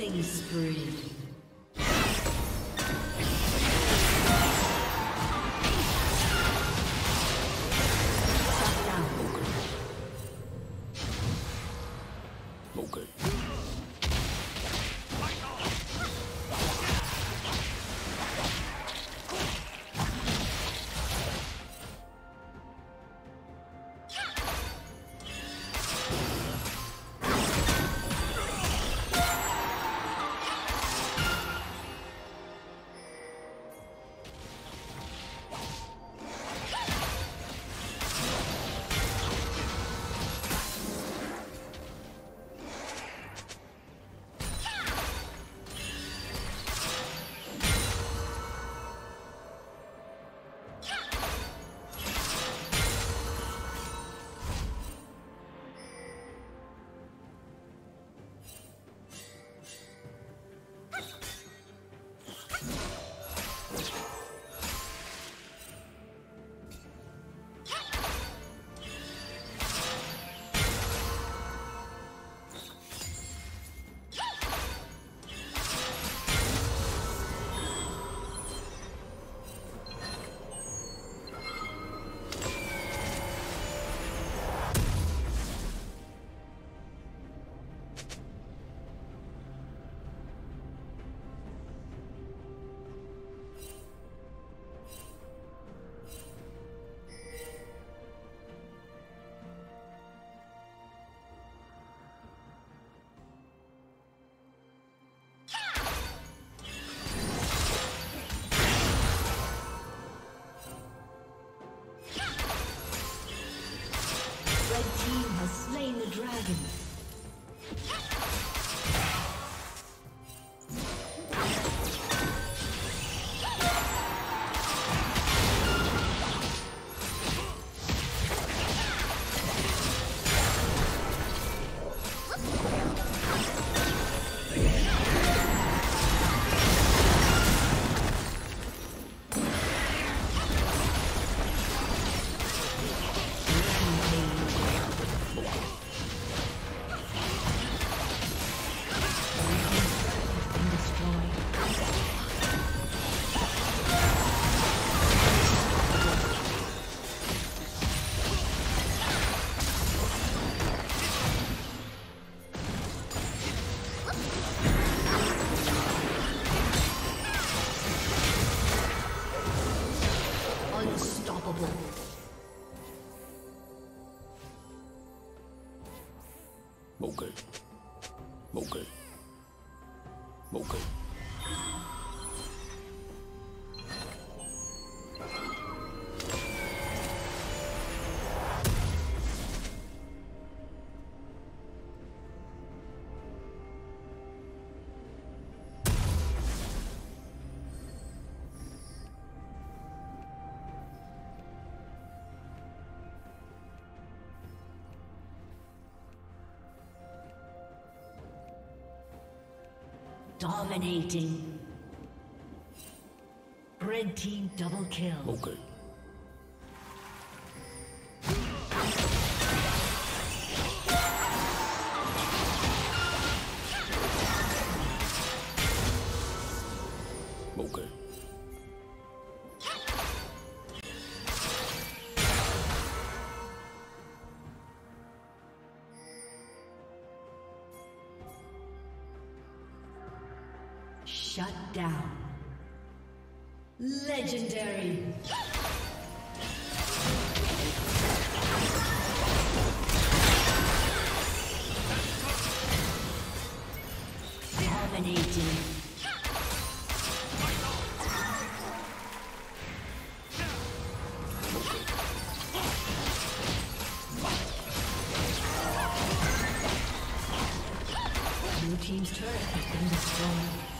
Killing spree. Dragon. Dominating. Red team double kill. Okay. Down. Legendary. Dominating. Team's turret has been destroyed.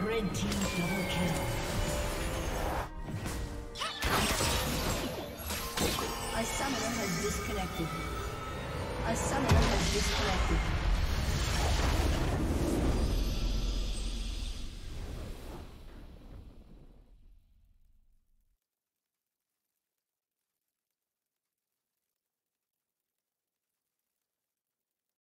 Red team double kill. A summoner has disconnected. A summoner has disconnected.